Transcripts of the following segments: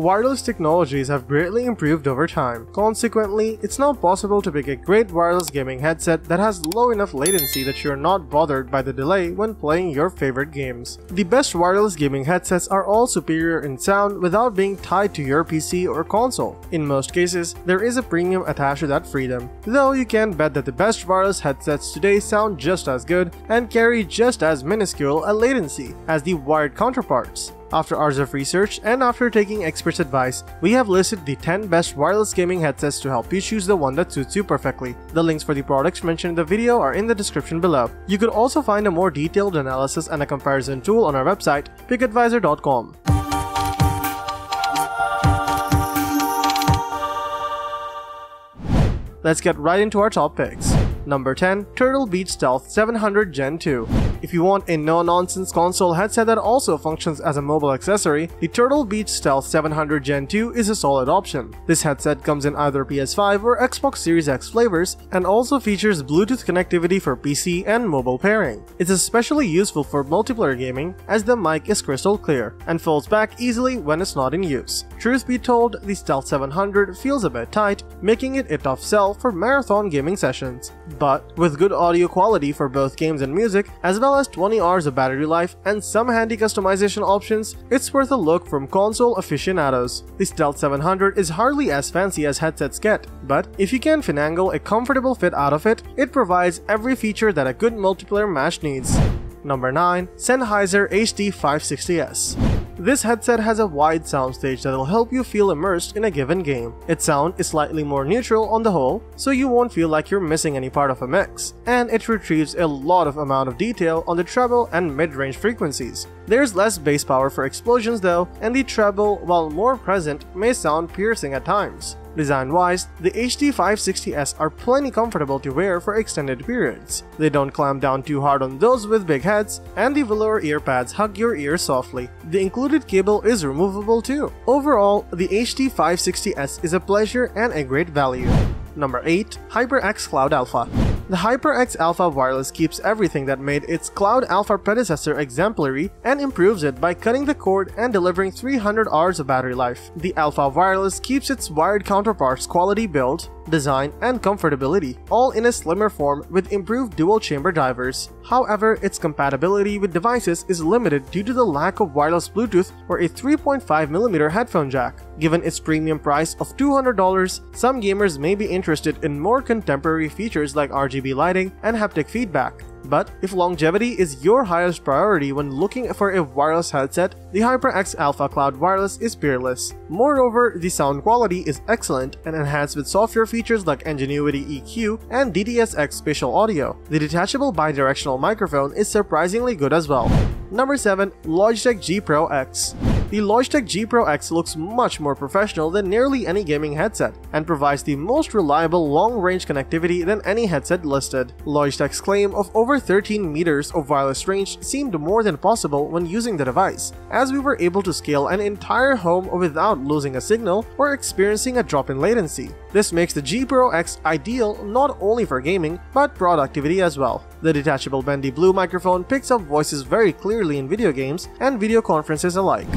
wireless technologies have greatly improved over time. Consequently, it's now possible to pick a great wireless gaming headset that has low enough latency that you're not bothered by the delay when playing your favorite games. The best wireless gaming headsets are all superior in sound without being tied to your PC or console. In most cases, there is a premium attached to that freedom, though you can bet that the best wireless headsets today sound just as good and carry just as minuscule a latency as the wired counterparts. After hours of research and after taking experts' advice, we have listed the 10 best wireless gaming headsets to help you choose the one that suits you perfectly. The links for the products mentioned in the video are in the description below. You could also find a more detailed analysis and a comparison tool on our website, pickadviser.com. Let's get right into our top picks. Number 10, Turtle Beach Stealth 700 Gen 2. If you want a no-nonsense console headset that also functions as a mobile accessory, the Turtle Beach Stealth 700 Gen 2 is a solid option. This headset comes in either PS5 or Xbox Series X flavors and also features Bluetooth connectivity for PC and mobile pairing. It's especially useful for multiplayer gaming as the mic is crystal clear and folds back easily when it's not in use. Truth be told, the Stealth 700 feels a bit tight, making it a tough sell for marathon gaming sessions. But with good audio quality for both games and music, as well as 20 hours of battery life and some handy customization options, it's worth a look from console aficionados. The Stealth 700 is hardly as fancy as headsets get, but if you can finagle a comfortable fit out of it, it provides every feature that a good multiplayer match needs. Number 9. Sennheiser HD560S this headset has a wide soundstage that'll help you feel immersed in a given game. Its sound is slightly more neutral on the whole, so you won't feel like you're missing any part of a mix, and it retrieves a lot of amount of detail on the treble and mid-range frequencies. There's less bass power for explosions though, and the treble, while more present, may sound piercing at times. Design-wise, the HD560S are plenty comfortable to wear for extended periods. They don't clamp down too hard on those with big heads, and the velour ear pads hug your ear softly. The included cable is removable too. Overall, the HD560S is a pleasure and a great value. Number 8. HyperX Cloud Alpha the HyperX Alpha Wireless keeps everything that made its Cloud Alpha predecessor exemplary and improves it by cutting the cord and delivering 300 hours of battery life. The Alpha Wireless keeps its wired counterparts quality build, design, and comfortability, all in a slimmer form with improved dual-chamber drivers. However, its compatibility with devices is limited due to the lack of wireless Bluetooth or a 3.5mm headphone jack. Given its premium price of $200, some gamers may be interested in more contemporary features like RGB lighting and haptic feedback. But if longevity is your highest priority when looking for a wireless headset, the HyperX Alpha Cloud Wireless is peerless. Moreover, the sound quality is excellent and enhanced with software features like Ngenuity EQ and DTS-X spatial audio. The detachable bidirectional microphone is surprisingly good as well. Number 7. Logitech G Pro X the Logitech G Pro X looks much more professional than nearly any gaming headset and provides the most reliable long-range connectivity than any headset listed. Logitech's claim of over 13 meters of wireless range seemed more than possible when using the device, as we were able to scale an entire home without losing a signal or experiencing a drop in latency. This makes the G Pro X ideal not only for gaming, but productivity as well. The detachable bendy blue microphone picks up voices very clearly in video games and video conferences alike.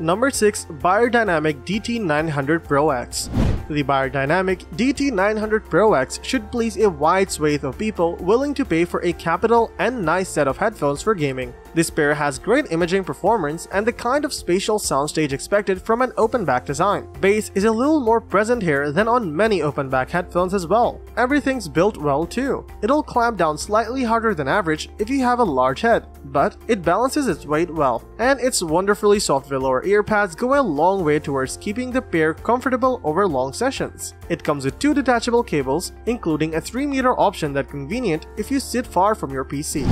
Number 6 Beyerdynamic DT900 Pro X the Beyerdynamic DT900 Pro X should please a wide swathe of people willing to pay for a capital and nice set of headphones for gaming. This pair has great imaging performance and the kind of spatial soundstage expected from an open back design. Bass is a little more present here than on many open back headphones as well. Everything's built well too. It'll clamp down slightly harder than average if you have a large head, but it balances its weight well, and its wonderfully soft velour ear pads go a long way towards keeping the pair comfortable over long sessions. It comes with two detachable cables, including a 3 meter option that's convenient if you sit far from your PC.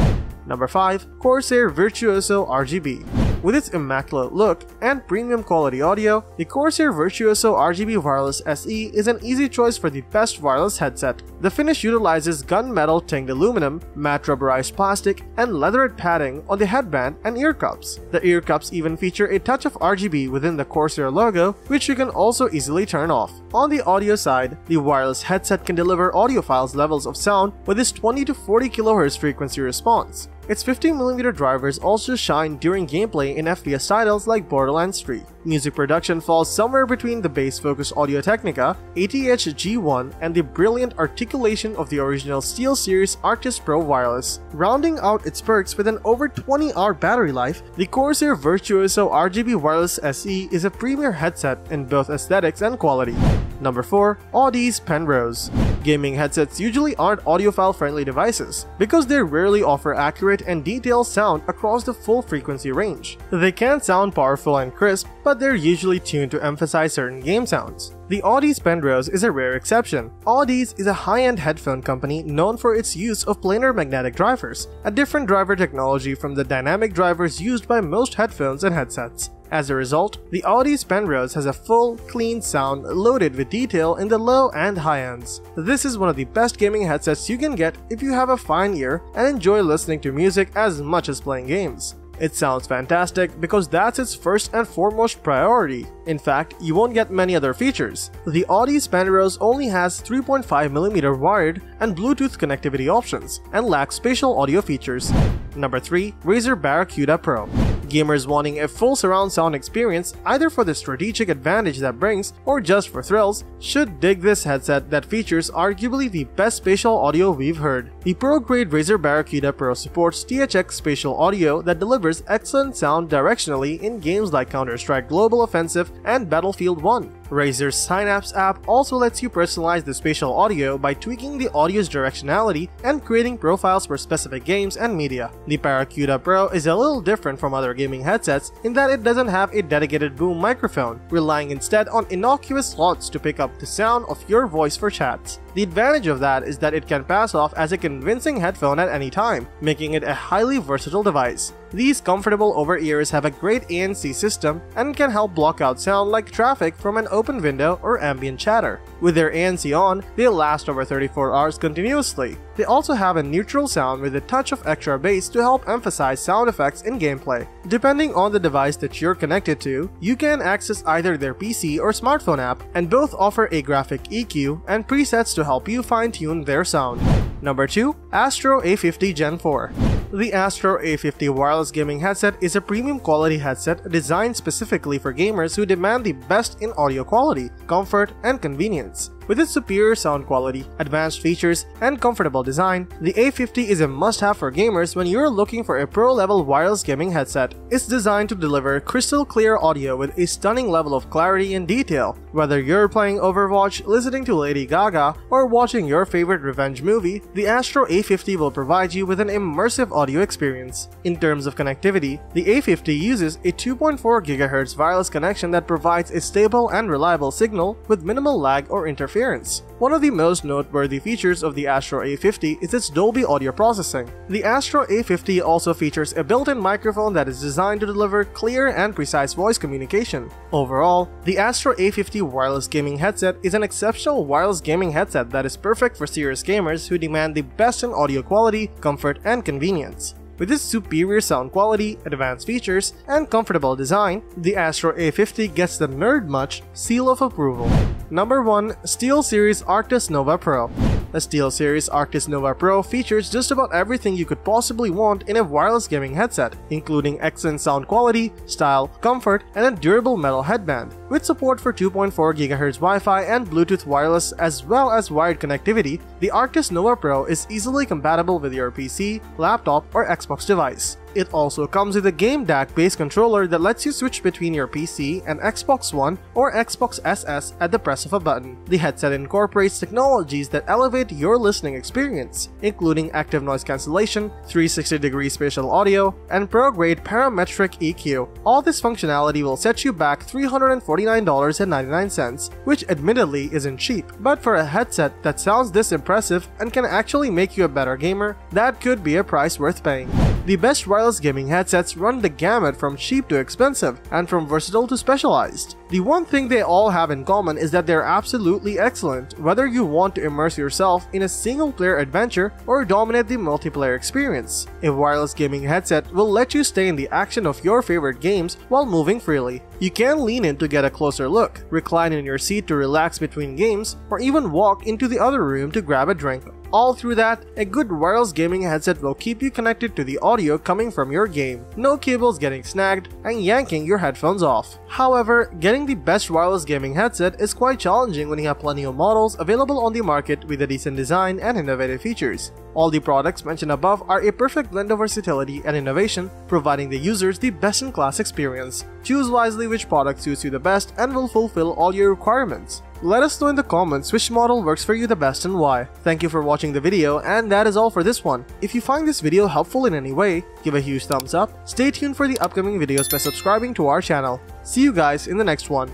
Number 5. Corsair Virtuoso RGB with its immaculate look and premium quality audio, the Corsair Virtuoso RGB Wireless SE is an easy choice for the best wireless headset. The finish utilizes gunmetal tinged aluminum, matte rubberized plastic, and leatherette padding on the headband and ear cups. The ear cups even feature a touch of RGB within the Corsair logo, which you can also easily turn off. On the audio side, the wireless headset can deliver audiophiles levels of sound with its 20 to 40 kHz frequency response. Its 15mm drivers also shine during gameplay in FPS titles like Borderlands 3. Music production falls somewhere between the bass Focus Audio Technica ATH G1 and the brilliant articulation of the original SteelSeries Arctis Pro Wireless. Rounding out its perks with an over 20 hour battery life, the Corsair Virtuoso RGB Wireless SE is a premier headset in both aesthetics and quality. Number 4. Audeze Penrose Gaming headsets usually aren't audiophile friendly devices because they rarely offer accurate and detailed sound across the full frequency range. They can sound powerful and crisp, but they're usually tuned to emphasize certain game sounds. The Audeze Penrose is a rare exception. Audeze is a high-end headphone company known for its use of planar magnetic drivers, a different driver technology from the dynamic drivers used by most headphones and headsets. As a result, the Audeze Penrose has a full, clean sound loaded with detail in the low and high ends. This is one of the best gaming headsets you can get if you have a fine ear and enjoy listening to music as much as playing games. It sounds fantastic because that's its first and foremost priority. In fact, you won't get many other features. The Audeze Penrose only has 3.5mm wired and Bluetooth connectivity options and lacks spatial audio features. Number 3. Razer Barracuda Pro Gamers wanting a full surround sound experience, either for the strategic advantage that brings or just for thrills, should dig this headset that features arguably the best spatial audio we've heard. The pro-grade Razer Barracuda Pro supports THX spatial audio that delivers excellent sound directionally in games like Counter-Strike Global Offensive and Battlefield 1. Razer's Synapse app also lets you personalize the spatial audio by tweaking the audio's directionality and creating profiles for specific games and media. The Barracuda Pro is a little different from other gaming headsets in that it doesn't have a dedicated boom microphone, relying instead on innocuous slots to pick up the sound of your voice for chats. The advantage of that is that it can pass off as a convincing headphone at any time, making it a highly versatile device. These comfortable over-ears have a great ANC system and can help block out sound like traffic from an open window or ambient chatter. With their ANC on, they last over 34 hours continuously. They also have a neutral sound with a touch of extra bass to help emphasize sound effects in gameplay. Depending on the device that you're connected to, you can access either their PC or smartphone app, and both offer a graphic EQ and presets to help you fine-tune their sound. Number 2. Astro A50 Gen 4 the Astro A50 wireless gaming headset is a premium quality headset designed specifically for gamers who demand the best in audio quality, comfort, and convenience. With its superior sound quality, advanced features, and comfortable design, the A50 is a must-have for gamers when you're looking for a pro-level wireless gaming headset. It's designed to deliver crystal clear audio with a stunning level of clarity and detail. Whether you're playing Overwatch, listening to Lady Gaga, or watching your favorite revenge movie, the Astro A50 will provide you with an immersive audio experience. In terms of connectivity, the A50 uses a 2.4 GHz wireless connection that provides a stable and reliable signal with minimal lag or interference interference. One of the most noteworthy features of the Astro A50 is its Dolby audio processing. The Astro A50 also features a built-in microphone that is designed to deliver clear and precise voice communication. Overall, the Astro A50 wireless gaming headset is an exceptional wireless gaming headset that is perfect for serious gamers who demand the best in audio quality, comfort, and convenience. With its superior sound quality, advanced features, and comfortable design, the Astro A50 gets the Nerd Much seal of approval. Number 1. SteelSeries Arctis Nova Pro the SteelSeries Arctis Nova Pro features just about everything you could possibly want in a wireless gaming headset, including excellent sound quality, style, comfort, and a durable metal headband. With support for 2.4 GHz Wi-Fi and Bluetooth wireless as well as wired connectivity, the Arctis Nova Pro is easily compatible with your PC, laptop, or Xbox device. It also comes with a Game DAC based controller that lets you switch between your PC and Xbox One or Xbox SS at the press of a button. The headset incorporates technologies that elevate your listening experience, including active noise cancellation, 360 degree spatial audio, and pro-grade parametric EQ. All this functionality will set you back $349.99, which admittedly isn't cheap, but for a headset that sounds this impressive and can actually make you a better gamer, that could be a price worth paying. The best wireless gaming headsets run the gamut from cheap to expensive, and from versatile to specialized. The one thing they all have in common is that they're absolutely excellent, whether you want to immerse yourself in a single-player adventure or dominate the multiplayer experience. A wireless gaming headset will let you stay in the action of your favorite games while moving freely. You can lean in to get a closer look, recline in your seat to relax between games, or even walk into the other room to grab a drink. All through that, a good wireless gaming headset will keep you connected to the audio coming from your game, no cables getting snagged and yanking your headphones off. However, getting the best wireless gaming headset is quite challenging when you have plenty of models available on the market with a decent design and innovative features. All the products mentioned above are a perfect blend of versatility and innovation, providing the users the best-in-class experience. Choose wisely which product suits you the best and will fulfill all your requirements. Let us know in the comments which model works for you the best and why. Thank you for watching the video and that is all for this one. If you find this video helpful in any way, give a huge thumbs up, stay tuned for the upcoming videos by subscribing to our channel. See you guys in the next one.